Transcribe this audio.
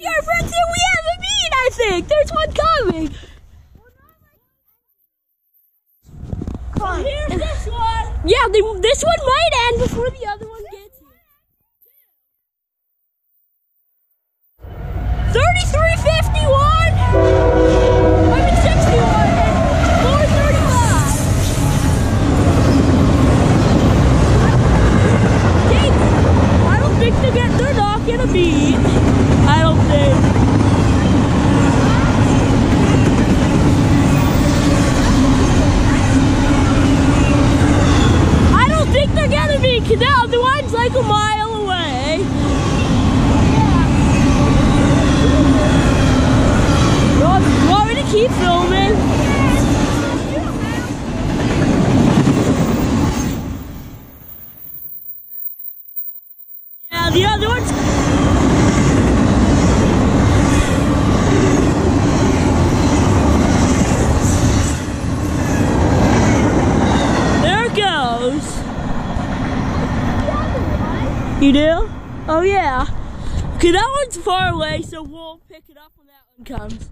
Your friends here, we have a meet, I think. There's one coming. Come on. Here's this one. Yeah, they, this one might end before the other one gets here. 3351. I mean 61 and 435. Jake, I don't think they get, they're not gonna beat. I don't think. I don't think they're gonna be, cause the other one's like a mile away. Want, want me to keep filming? Yeah, the other one's You do? Oh yeah. Okay, that one's far away, so we'll pick it up when that one comes.